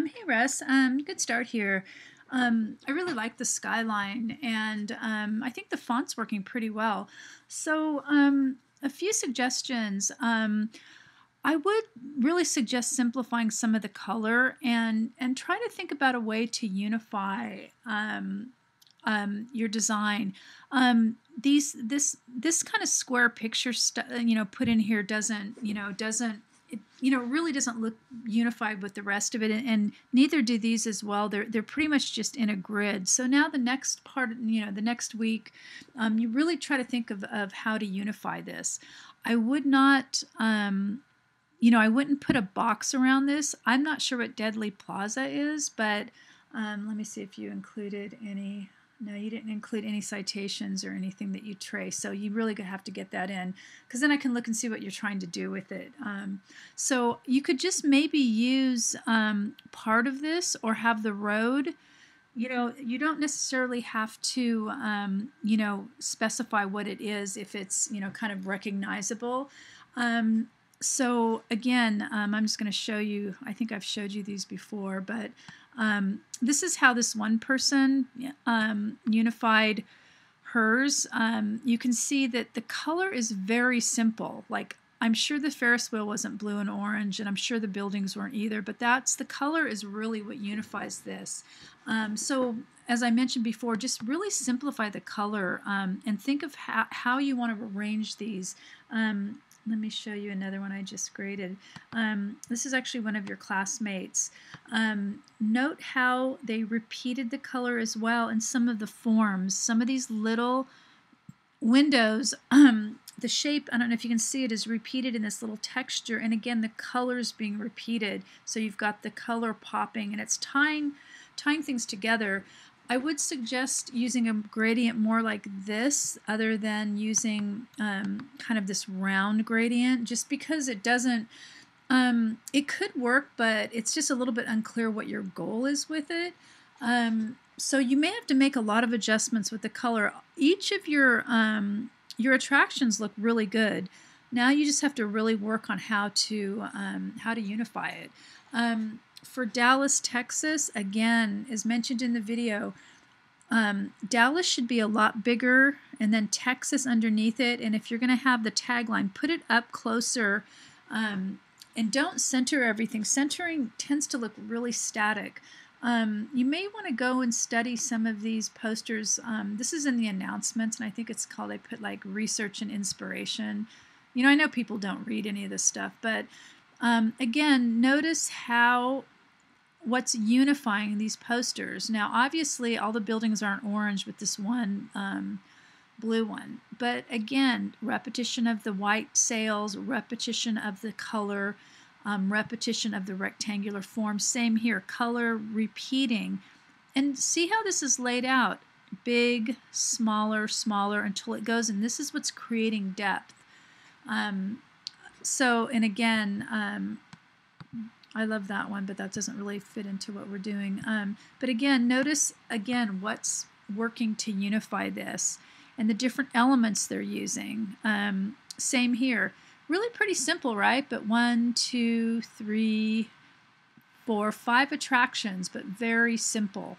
Um, hey Russ, um, good start here. Um, I really like the skyline and um, I think the font's working pretty well. So um, a few suggestions. Um, I would really suggest simplifying some of the color and, and try to think about a way to unify um, um, your design. These this this kind of square picture you know put in here doesn't you know doesn't you know really doesn't look unified with the rest of it and, and, neither do these as well. They're they're pretty much just in a grid. So now the next part you know the next week um, you really try to think of, of how to unify this. I would not um, you know I wouldn't put a box around this. I'm not sure what Deadly Plaza is but um, let me see if you included any no, you didn't include any citations or anything that you trace, so you really have to get that in because then I can look and see what you're trying to do with it. Um, so you could just maybe use um, part of this or have the road. You know, you don't necessarily have to, um, you know, specify what it is if it's, you know, kind of recognizable. Um, so again, um, I'm just going to show you, I think I've showed you these before, but um, this is how this one person um, unified hers. Um, you can see that the color is very simple. Like I'm sure the Ferris wheel wasn't blue and orange, and I'm sure the buildings weren't either, but that's the color is really what unifies this. Um, so as I mentioned before, just really simplify the color um, and think of how, how you want to arrange these. Um, let me show you another one I just graded. Um, this is actually one of your classmates. Um, note how they repeated the color as well in some of the forms. Some of these little windows, um, the shape, I don't know if you can see it, is repeated in this little texture. And again, the colors being repeated. So you've got the color popping and it's tying, tying things together. I would suggest using a gradient more like this other than using um, kind of this round gradient just because it doesn't, um, it could work, but it's just a little bit unclear what your goal is with it. Um, so you may have to make a lot of adjustments with the color. Each of your, um, your attractions look really good. Now you just have to really work on how to, um, how to unify it. For Dallas, Texas, again, as mentioned in the video, um, Dallas should be a lot bigger and then Texas underneath it. And if you're going to have the tagline, put it up closer um, and don't center everything. Centering tends to look really static. Um, you may want to go and study some of these posters. Um, this is in the announcements, and I think it's called, I put like research and inspiration. You know, I know people don't read any of this stuff, but um, again, notice how what's unifying these posters. Now, obviously, all the buildings aren't orange with this one um, blue one. But again, repetition of the white sails, repetition of the color, um, repetition of the rectangular form. Same here, color repeating. And see how this is laid out. Big, smaller, smaller until it goes. And this is what's creating depth. Um, so, and again, um, I love that one, but that doesn't really fit into what we're doing. Um, but again, notice again what's working to unify this and the different elements they're using. Um, same here. Really pretty simple, right? But one, two, three, four, five attractions, but very simple.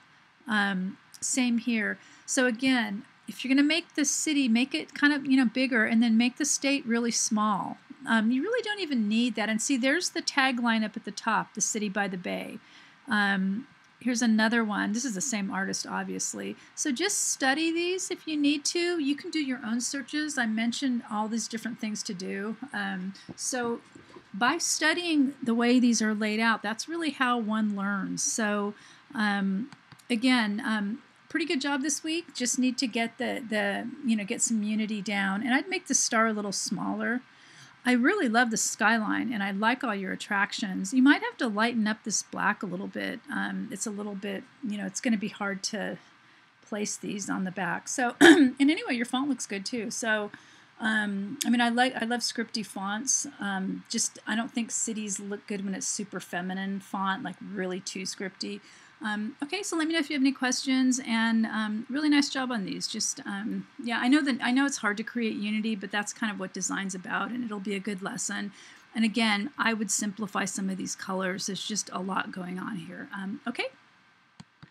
Um, same here. So again, if you're going to make the city, make it kind of, you know, bigger and then make the state really small. Um, you really don't even need that. And see, there's the tagline up at the top, the city by the bay. Um, here's another one. This is the same artist, obviously. So just study these if you need to. You can do your own searches. I mentioned all these different things to do. Um, so by studying the way these are laid out, that's really how one learns. So um, again, um, pretty good job this week. Just need to get the, the, you know, get some unity down. And I'd make the star a little smaller. I really love the skyline and I like all your attractions. You might have to lighten up this black a little bit. Um, it's a little bit, you know, it's going to be hard to place these on the back. So, and anyway, your font looks good too. So, um, I mean, I like I love scripty fonts. Um, just I don't think cities look good when it's super feminine font, like really too scripty. Um, okay, so let me know if you have any questions, and um, really nice job on these. Just um, yeah, I know that I know it's hard to create Unity, but that's kind of what design's about, and it'll be a good lesson. And again, I would simplify some of these colors. There's just a lot going on here. Um, okay,